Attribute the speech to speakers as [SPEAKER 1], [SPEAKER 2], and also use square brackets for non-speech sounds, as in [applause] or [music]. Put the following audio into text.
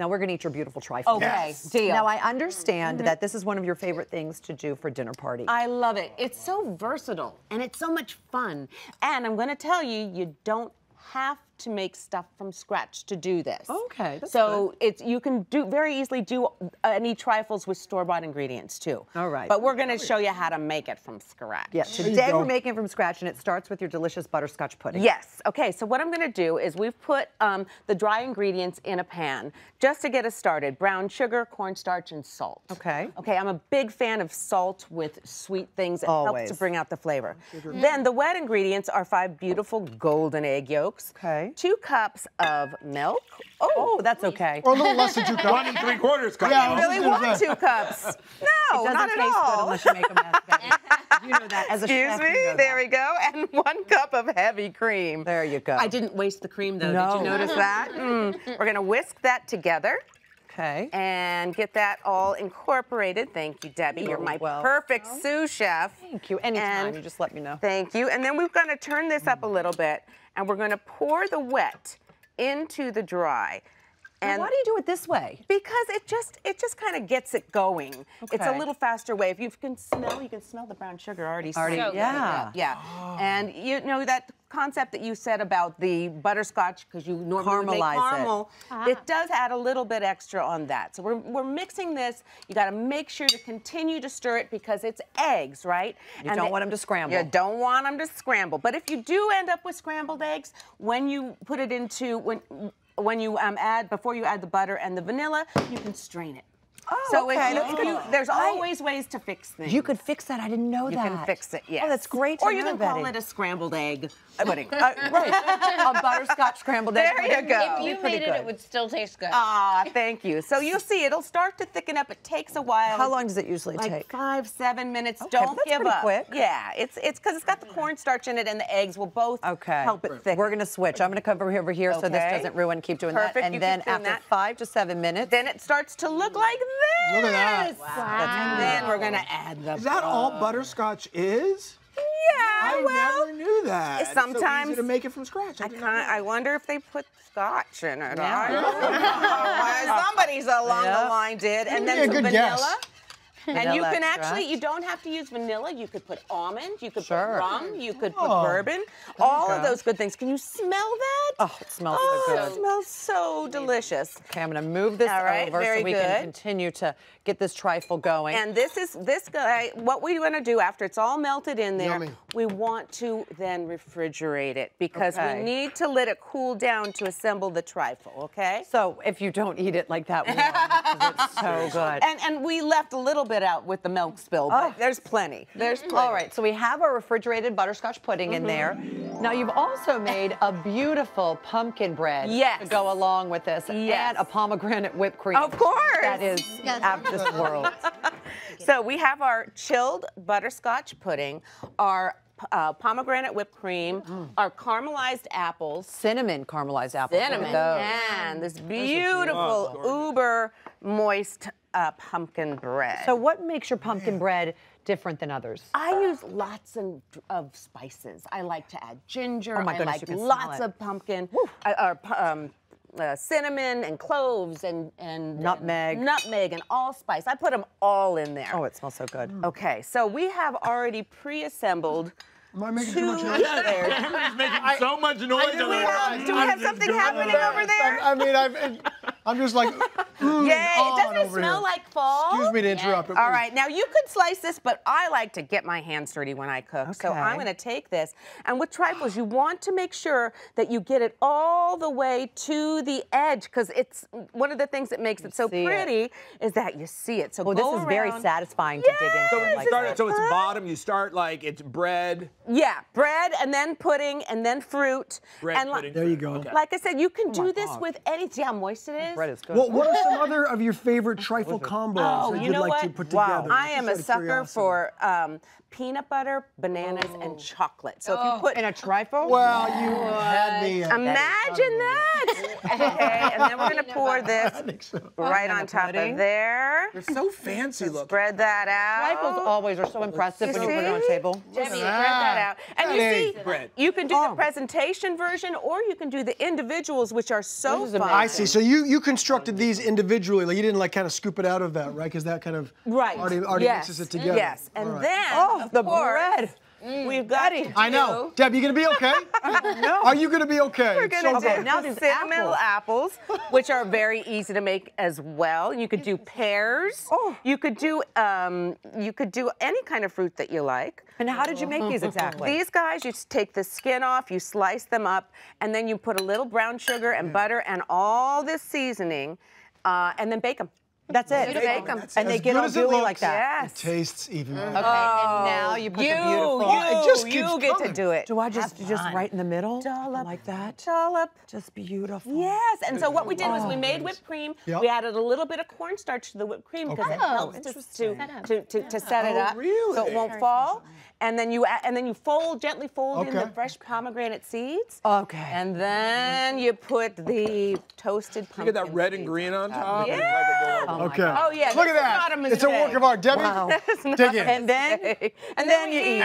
[SPEAKER 1] Now we're gonna eat your beautiful trifle.
[SPEAKER 2] Okay,
[SPEAKER 3] Yes.
[SPEAKER 2] deal.
[SPEAKER 1] Now I mm-hmm. understand that this is one of your favorite things to do for dinner party.
[SPEAKER 2] I love it. It's so versatile and it's so much fun. And I'm going to tell you, you don't have to make stuff from scratch to do this.
[SPEAKER 1] Okay, that's
[SPEAKER 2] so it's you can do very easily do uh, any trifles with store-bought ingredients too.
[SPEAKER 1] All right.
[SPEAKER 2] But we're going to show you how to make it from scratch.
[SPEAKER 1] yeah, today we're making it from scratch and it starts with your delicious butterscotch pudding.
[SPEAKER 2] Yes. Okay. So what I'm going to do is we've put um, the dry ingredients in a pan just to get us started: brown sugar, cornstarch, and salt.
[SPEAKER 1] Okay.
[SPEAKER 2] Okay. I'm a big fan of salt with sweet things. It helps
[SPEAKER 1] Always.
[SPEAKER 2] to bring out the flavor. Then the wet ingredients are five beautiful golden egg yolks.
[SPEAKER 1] Okay.
[SPEAKER 2] Two cups of milk.
[SPEAKER 1] Oh, that's okay.
[SPEAKER 3] Or a little less than two [laughs] cups.
[SPEAKER 4] One and three quarters cup.
[SPEAKER 3] Yeah, I
[SPEAKER 2] Really want
[SPEAKER 3] say.
[SPEAKER 2] two cups? [laughs] No,
[SPEAKER 1] it doesn't
[SPEAKER 2] not at
[SPEAKER 1] taste
[SPEAKER 2] all.
[SPEAKER 1] good unless you make a mess. [laughs] You know that as a
[SPEAKER 2] Excuse
[SPEAKER 1] chef.
[SPEAKER 2] me.
[SPEAKER 1] you know
[SPEAKER 2] there
[SPEAKER 1] that.
[SPEAKER 2] we go. And one cup of heavy cream.
[SPEAKER 1] There you go.
[SPEAKER 2] I didn't waste the cream though. Did you notice that? Mm. We're gonna whisk that together
[SPEAKER 1] Okay.
[SPEAKER 2] and get that all incorporated. Thank you, Debbie. You're my
[SPEAKER 1] welcome.
[SPEAKER 2] perfect sous chef.
[SPEAKER 1] Thank you. Anytime.
[SPEAKER 2] And
[SPEAKER 1] you just let me know.
[SPEAKER 2] Thank you. And then we're gonna turn this up a little bit, and we're gonna pour the wet into the dry.
[SPEAKER 1] Now,
[SPEAKER 2] And
[SPEAKER 1] why do you do it this way?
[SPEAKER 2] because it just it just kind of gets it going. It's a little faster way. If you can smell, you can smell the brown sugar already.
[SPEAKER 1] Already-
[SPEAKER 2] starting to
[SPEAKER 1] yeah.
[SPEAKER 2] get- yeah. Oh. And you know that concept that you said about the butterscotch because you normally make
[SPEAKER 1] Caramelize it.
[SPEAKER 2] caramel. Ah. It does add a little bit extra on that. So we're we're mixing this. You got to make sure to continue to stir it because it's eggs, right?
[SPEAKER 1] You don't want them to scramble.
[SPEAKER 2] You don't want them to scramble. But if you do end up with scrambled eggs, when you put it into when when you um, add before you add the butter and the vanilla, you can strain it.
[SPEAKER 1] Oh,
[SPEAKER 2] so
[SPEAKER 1] okay,
[SPEAKER 2] you-
[SPEAKER 1] that's
[SPEAKER 2] if
[SPEAKER 1] good.
[SPEAKER 2] you- there's
[SPEAKER 1] I-
[SPEAKER 2] always ways to fix things.
[SPEAKER 1] You could fix that. I didn't know
[SPEAKER 2] You
[SPEAKER 1] that.
[SPEAKER 2] You can fix it. Yes.
[SPEAKER 1] Oh, that's great. To
[SPEAKER 2] Or you
[SPEAKER 1] know,
[SPEAKER 2] can call
[SPEAKER 1] Betty.
[SPEAKER 2] it a scrambled egg pudding. [laughs]
[SPEAKER 1] Uh, right. a butterscotch scrambled egg.
[SPEAKER 2] There you go.
[SPEAKER 5] If you made it,
[SPEAKER 1] good.
[SPEAKER 5] it would still taste good.
[SPEAKER 2] Ah, thank you. So you'll see, it'll start to thicken up. It takes a while.
[SPEAKER 1] How long does it usually
[SPEAKER 2] like
[SPEAKER 1] take?
[SPEAKER 2] five, seven minutes.
[SPEAKER 1] Okay,
[SPEAKER 2] Don't
[SPEAKER 1] that's
[SPEAKER 2] give up.
[SPEAKER 1] quick.
[SPEAKER 2] Yeah, it's it's because it's got the cornstarch in it, and the eggs will both
[SPEAKER 1] Okay.
[SPEAKER 2] help it thicken.
[SPEAKER 1] We're gonna switch. I'm gonna come over here, over here so this doesn't ruin. Keep doing
[SPEAKER 2] Perfect,
[SPEAKER 1] that. And
[SPEAKER 2] you
[SPEAKER 1] then after
[SPEAKER 2] that.
[SPEAKER 1] five to seven minutes.
[SPEAKER 2] then it starts to look like this.
[SPEAKER 3] Look at that.
[SPEAKER 2] And then we're gonna add the.
[SPEAKER 4] Is that all butterscotch is?
[SPEAKER 2] Yeah,
[SPEAKER 4] I
[SPEAKER 2] well,
[SPEAKER 4] never knew that. It's so
[SPEAKER 2] sometimes-
[SPEAKER 4] easy to make it from scratch. I
[SPEAKER 2] I
[SPEAKER 4] didn't.
[SPEAKER 2] I wonder if they put scotch in it.
[SPEAKER 1] Yeah.
[SPEAKER 2] I don't know. [laughs] Somebody's along
[SPEAKER 1] Yeah.
[SPEAKER 2] the line did, and then some vanilla.
[SPEAKER 3] guess. [laughs]
[SPEAKER 2] And you can
[SPEAKER 1] extract.
[SPEAKER 2] actually, you don't have to use vanilla. You could put almond, you could
[SPEAKER 1] Sure.
[SPEAKER 2] put rum, you could put
[SPEAKER 3] Oh,
[SPEAKER 2] bourbon. All of those good things. Can you smell that?
[SPEAKER 1] Oh, it smells
[SPEAKER 2] Oh,
[SPEAKER 1] so
[SPEAKER 2] it smells so delicious.
[SPEAKER 1] Okay, I'm gonna move this
[SPEAKER 2] right,
[SPEAKER 1] over
[SPEAKER 2] very
[SPEAKER 1] so we
[SPEAKER 2] good.
[SPEAKER 1] can continue to get this trifle going.
[SPEAKER 2] And this is this guy. What we want to do after it's all melted in there,
[SPEAKER 3] Yummy.
[SPEAKER 2] we want to then refrigerate it because
[SPEAKER 1] Okay.
[SPEAKER 2] we need to let it cool down to assemble the trifle. Okay.
[SPEAKER 1] so if you don't eat it like that, we it's so [laughs] good.
[SPEAKER 2] And and we left a little bit out with the milk spill, oh, but
[SPEAKER 1] Oh.
[SPEAKER 2] there's plenty. There's mm-hmm. plenty.
[SPEAKER 1] All right, so we have our refrigerated butterscotch pudding in there. Mm-hmm. Now you've also made a beautiful pumpkin bread
[SPEAKER 2] Yes.
[SPEAKER 1] to go along with this,
[SPEAKER 2] Yes.
[SPEAKER 1] and a pomegranate whipped cream.
[SPEAKER 2] Of course.
[SPEAKER 1] That is
[SPEAKER 5] Yes.
[SPEAKER 1] out of this world. [laughs]
[SPEAKER 2] So we have our chilled butterscotch pudding, our uh, pomegranate whipped cream, mm. our caramelized apples,
[SPEAKER 1] Cinnamon caramelized apples. look at
[SPEAKER 2] cinnamon,
[SPEAKER 1] those.
[SPEAKER 2] and this beautiful uber moist uh, pumpkin bread.
[SPEAKER 1] So what makes your pumpkin bread different than others?
[SPEAKER 2] I use lots of, of spices. I like to add ginger.
[SPEAKER 1] Oh my
[SPEAKER 2] I
[SPEAKER 1] goodness,
[SPEAKER 2] like
[SPEAKER 1] you can smell
[SPEAKER 2] lots
[SPEAKER 1] it.
[SPEAKER 2] of pumpkin, uh, or um, uh, cinnamon and cloves and and
[SPEAKER 1] Nutmeg.
[SPEAKER 2] and nutmeg and allspice. I put them all in there.
[SPEAKER 1] Oh, it smells so good.
[SPEAKER 2] Okay, so we have already pre-assembled
[SPEAKER 3] Am I making too much noise?
[SPEAKER 2] layers. [laughs]
[SPEAKER 4] Everybody's making so much noise.
[SPEAKER 2] Do we have, do we have something happening over there?
[SPEAKER 3] I, I mean, I've, I'm just like, mm,
[SPEAKER 2] Yay!
[SPEAKER 3] on
[SPEAKER 2] Doesn't it smell
[SPEAKER 3] here.
[SPEAKER 2] like fall?
[SPEAKER 3] Excuse me to interrupt.
[SPEAKER 2] All right, now you could slice this, but I like to get my hands dirty when I cook. So I'm going to take this, and with trifles, you want to make sure that you get it all the way to the edge, because it's one of the things that makes it so
[SPEAKER 1] see
[SPEAKER 2] pretty is that you see it. So
[SPEAKER 1] Well, this
[SPEAKER 2] go
[SPEAKER 1] is very
[SPEAKER 2] around-
[SPEAKER 1] satisfying to dig into.
[SPEAKER 4] So when you
[SPEAKER 1] like
[SPEAKER 4] start
[SPEAKER 1] that.
[SPEAKER 4] so it's bottom. You start like it's bread.
[SPEAKER 2] Yeah, bread and then pudding and then fruit.
[SPEAKER 4] Bread,
[SPEAKER 2] and li-
[SPEAKER 4] pudding,
[SPEAKER 3] There you go.
[SPEAKER 4] Okay.
[SPEAKER 2] Like I said, you can do this
[SPEAKER 1] God.
[SPEAKER 2] with any. See how moist it is?
[SPEAKER 1] bread is good.
[SPEAKER 3] Well, what are some other of your favorite trifle combos
[SPEAKER 2] Oh,
[SPEAKER 3] that
[SPEAKER 2] you
[SPEAKER 3] you'd
[SPEAKER 2] know
[SPEAKER 3] like
[SPEAKER 2] what?
[SPEAKER 3] to put
[SPEAKER 1] Wow.
[SPEAKER 3] together?
[SPEAKER 2] I am a
[SPEAKER 3] Just out of
[SPEAKER 2] sucker
[SPEAKER 3] curiosity.
[SPEAKER 2] for um, peanut butter, bananas, and chocolate. So if you put
[SPEAKER 1] in a trifle?
[SPEAKER 3] Well, you had me.
[SPEAKER 2] Imagine that. [laughs] okay, and then we're gonna pour this
[SPEAKER 3] so.
[SPEAKER 2] right on top
[SPEAKER 1] pudding.
[SPEAKER 2] of there.
[SPEAKER 4] They're so fancy looking.
[SPEAKER 2] Spread that out.
[SPEAKER 1] Trifles always are so impressive
[SPEAKER 2] You
[SPEAKER 1] when you put it on a
[SPEAKER 2] see?
[SPEAKER 1] table.
[SPEAKER 2] Just spread that out. And you see,
[SPEAKER 4] Bread.
[SPEAKER 2] you can do
[SPEAKER 1] Oh.
[SPEAKER 2] the presentation version or you can do the individuals, which are so
[SPEAKER 1] This
[SPEAKER 2] fun.
[SPEAKER 3] I see. So you you constructed these individually. Like you didn't like kind of scoop it out of that, right? Because that kind of
[SPEAKER 2] Right.
[SPEAKER 3] already, already
[SPEAKER 2] yes.
[SPEAKER 3] mixes it together.
[SPEAKER 2] Yes. And
[SPEAKER 3] All right.
[SPEAKER 2] then,
[SPEAKER 1] Oh, the
[SPEAKER 2] course,
[SPEAKER 1] bread.
[SPEAKER 2] We've got it.
[SPEAKER 3] I know.
[SPEAKER 2] do-
[SPEAKER 3] Deb, you gonna be okay? [laughs]
[SPEAKER 1] No.
[SPEAKER 3] Are you gonna be okay?
[SPEAKER 2] We're gonna
[SPEAKER 3] so
[SPEAKER 2] do
[SPEAKER 3] good.
[SPEAKER 1] now these
[SPEAKER 2] cinnamon apples, which are very easy to make as well. You could do pears.
[SPEAKER 1] Oh.
[SPEAKER 2] You could do um, you could do any kind of fruit that you like.
[SPEAKER 1] And how did you make these exactly?
[SPEAKER 2] These guys, you just take the skin off, you slice them up, and then you put a little brown sugar and butter and all this seasoning, uh, and then bake them.
[SPEAKER 1] That's it.
[SPEAKER 2] Bake 'em.
[SPEAKER 1] And they get
[SPEAKER 3] good
[SPEAKER 1] all gooey
[SPEAKER 3] looks,
[SPEAKER 1] like that.
[SPEAKER 3] It tastes even better.
[SPEAKER 1] Okay, and now you put
[SPEAKER 2] you,
[SPEAKER 1] the beautiful.
[SPEAKER 2] you,
[SPEAKER 3] It just keeps
[SPEAKER 2] you get
[SPEAKER 3] coming.
[SPEAKER 2] to do it.
[SPEAKER 1] Do I just just right in the middle?
[SPEAKER 2] Dollop.
[SPEAKER 1] like that?
[SPEAKER 2] Dollop.
[SPEAKER 1] Just beautiful.
[SPEAKER 2] Yes, and so what we did was we made whipped cream.
[SPEAKER 3] Yep.
[SPEAKER 2] We added a little bit of cornstarch to the whipped cream because it
[SPEAKER 3] Okay.
[SPEAKER 2] helps to, to, to, to, to set it
[SPEAKER 4] Oh,
[SPEAKER 2] up so it won't fall. And then you add, and then you fold gently fold in the fresh pomegranate seeds.
[SPEAKER 1] Okay.
[SPEAKER 2] And then you put the toasted
[SPEAKER 4] You
[SPEAKER 2] pumpkin.
[SPEAKER 4] get that red and
[SPEAKER 2] seeds
[SPEAKER 4] green on
[SPEAKER 2] top.
[SPEAKER 4] top.
[SPEAKER 2] Yeah.
[SPEAKER 4] It's like adorable.
[SPEAKER 3] Oh okay.
[SPEAKER 2] Oh yeah.
[SPEAKER 3] Look at that.
[SPEAKER 2] a
[SPEAKER 3] It's a work of art. Debbie, [laughs]
[SPEAKER 1] Wow.
[SPEAKER 3] dig in.
[SPEAKER 1] And then
[SPEAKER 2] And
[SPEAKER 1] then
[SPEAKER 2] then
[SPEAKER 1] you
[SPEAKER 2] we
[SPEAKER 1] eat